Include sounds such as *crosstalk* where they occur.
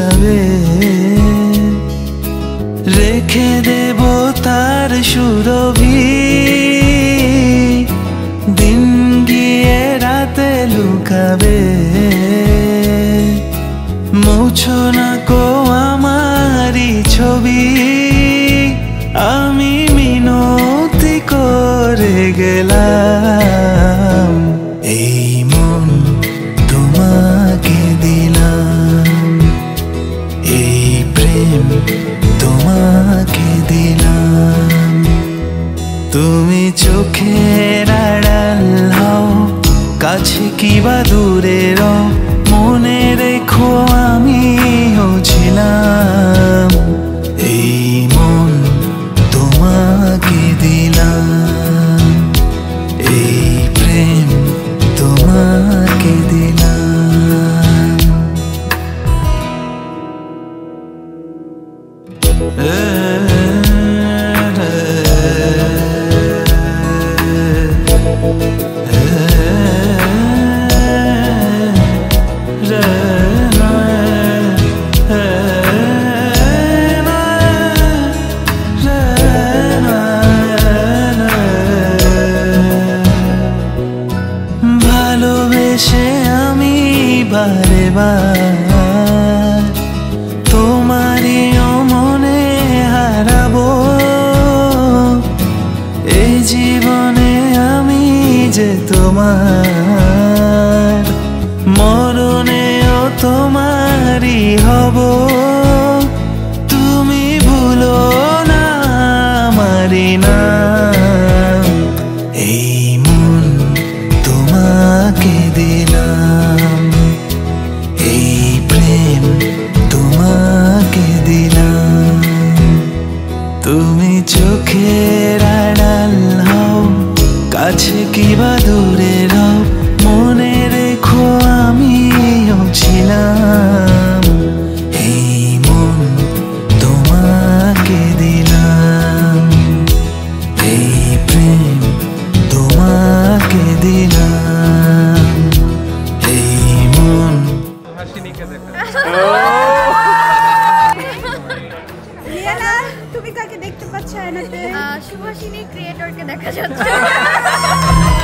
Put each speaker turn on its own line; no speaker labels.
তাকাবে রেখে দেব তার সুরভি। দিন গিয়ে রাতে লুকাবে। মুছো না কো আমারি ছবি। আমি মিনতি করে গেলাম। এই মন বারে বার তোমারই মনে হারাবো। এই জীবনে আমি যে তোমার, মরণেও তোমারই হব। তুমি ভুলো না আমারি না। চোখের আড়াল হও কাছে কিবা দূরে রও মনে রেখো আমিও ছিলাম। এই মন তোমাকে দিলাম। এই প্রেম তোমাকে দিলাম। এই মন
রিয়ানা
সুভাষিনী ক্রিয়েটরকে দেখা যাচ্ছে। *laughs*